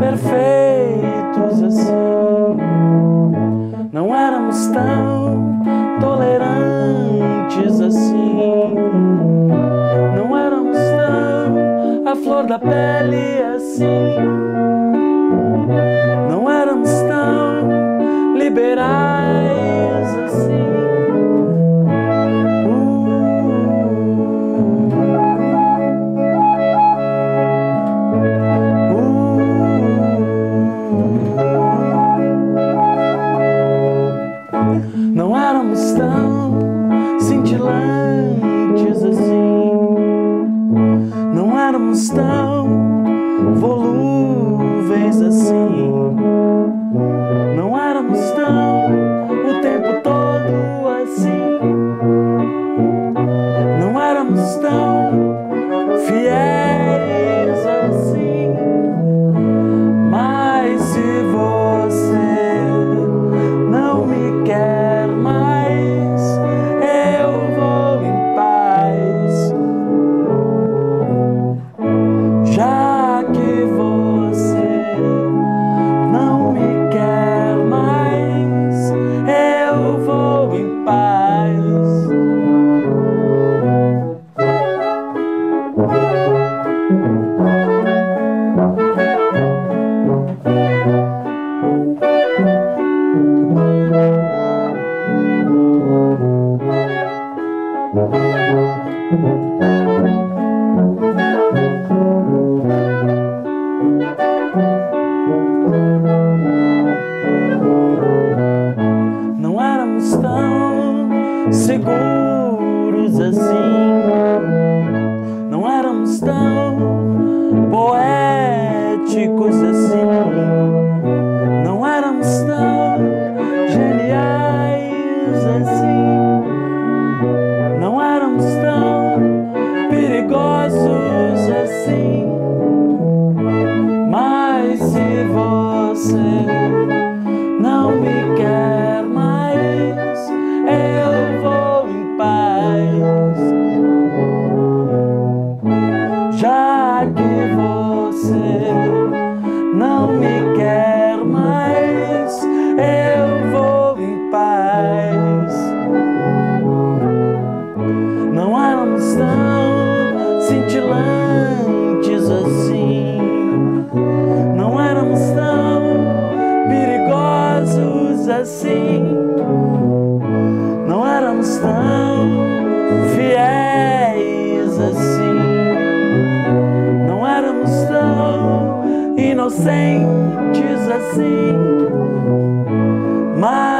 perfeitos assim. Não éramos tão tolerantes assim. Não éramos tão a flor da pele assim. Não éramos tão liberais Não éramos tão cintilantes assim. Não éramos tão volúveis assim. Não éramos tão seguros assim. Não éramos tão Éramos tão fiéis assim. Não éramos tão inocentes assim. Mas